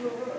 Oh.